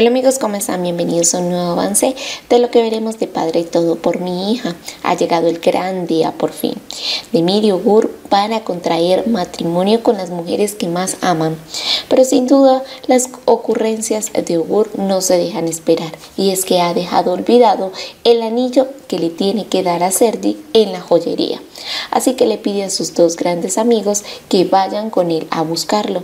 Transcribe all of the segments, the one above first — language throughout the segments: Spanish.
Hola amigos, ¿cómo están? Bienvenidos a un nuevo avance de lo que veremos de Padre Todo por mi hija. Ha llegado el gran día por fin. Y Ogur van a contraer matrimonio con las mujeres que más aman. Pero sin duda las ocurrencias de Ogur no se dejan esperar. Y es que ha dejado olvidado el anillo que le tiene que dar a Serdi en la joyería. Así que le pide a sus dos grandes amigos que vayan con él a buscarlo.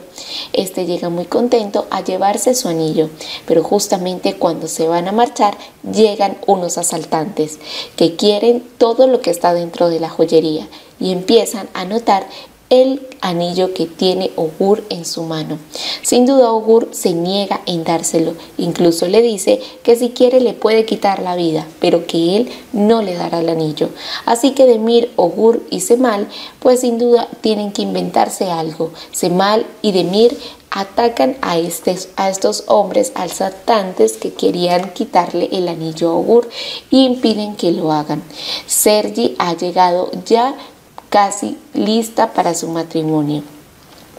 Este llega muy contento a llevarse su anillo, pero justamente cuando se van a marchar llegan unos asaltantes que quieren todo lo que está dentro de la joyería y empiezan a notar el anillo que tiene Ogur en su mano. Sin duda Ogur se niega en dárselo, incluso le dice que si quiere le puede quitar la vida, pero que él no le dará el anillo. Así que Demir, Ogur y Semal, pues sin duda tienen que inventarse algo. Semal y Demir atacan a, a estos hombres asaltantes que querían quitarle el anillo a Ogur y impiden que lo hagan. Sergi ha llegado ya casi lista para su matrimonio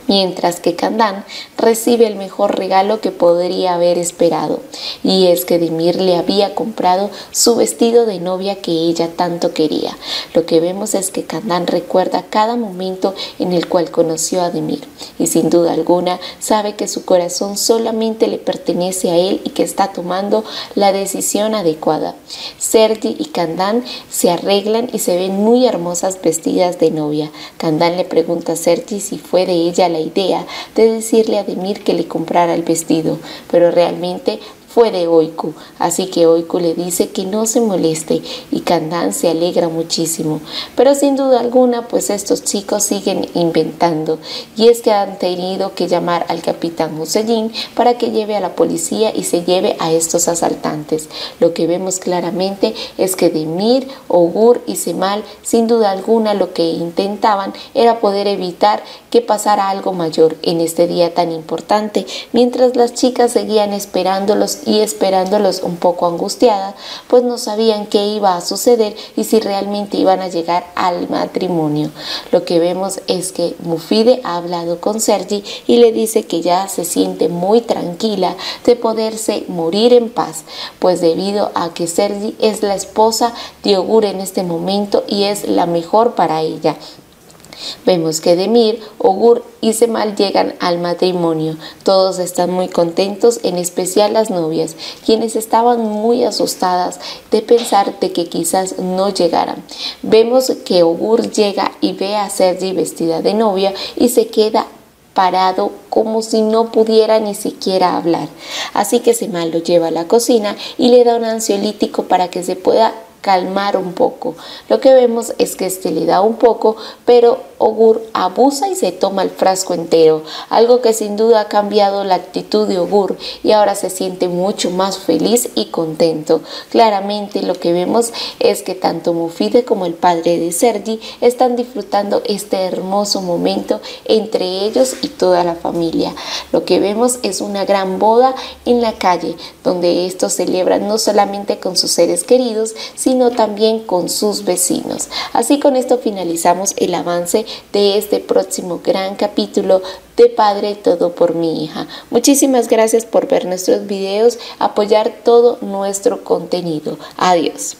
mientras que Candán recibe el mejor regalo que podría haber esperado, y es que Demir le había comprado su vestido de novia que ella tanto quería. Lo que vemos es que Candán recuerda cada momento en el cual conoció a Demir, y sin duda alguna sabe que su corazón solamente le pertenece a él y que está tomando la decisión adecuada. Sergi y Candán se arreglan y se ven muy hermosas vestidas de novia. Candán le pregunta a Sergi si fue de ella la idea de decirle a Demir que le comprara el vestido, pero realmente fue de Oiku, así que Oiku le dice que no se moleste y Kandan se alegra muchísimo. Pero sin duda alguna, pues estos chicos siguen inventando y es que han tenido que llamar al capitán Hussein para que lleve a la policía y se lleve a estos asaltantes. Lo que vemos claramente es que Demir, Ogur y Semal, sin duda alguna, lo que intentaban era poder evitar que pasara algo mayor en este día tan importante, mientras las chicas seguían esperándolos y esperándolos un poco angustiada, pues no sabían qué iba a suceder y si realmente iban a llegar al matrimonio. Lo que vemos es que Mufide ha hablado con Sergi y le dice que ya se siente muy tranquila de poderse morir en paz, pues debido a que Sergi es la esposa de Ogur en este momento y es la mejor para ella. Vemos que Demir, Ogur y Semal llegan al matrimonio. Todos están muy contentos, en especial las novias, quienes estaban muy asustadas de pensar de que quizás no llegaran. Vemos que Ogur llega y ve a Sergi vestida de novia y se queda parado como si no pudiera ni siquiera hablar. Así que Semal lo lleva a la cocina y le da un ansiolítico para que se pueda calmar un poco. Lo que vemos es que este le da un poco, pero Ogur abusa y se toma el frasco entero, algo que sin duda ha cambiado la actitud de Ogur y ahora se siente mucho más feliz y contento. Claramente lo que vemos es que tanto Mufide como el padre de Sergi están disfrutando este hermoso momento entre ellos y toda la familia. Lo que vemos es una gran boda en la calle, donde estos celebran no solamente con sus seres queridos, sino sino también con sus vecinos. Así con esto finalizamos el avance de este próximo gran capítulo de Padre Todo por mi hija. Muchísimas gracias por ver nuestros videos, apoyar todo nuestro contenido. Adiós.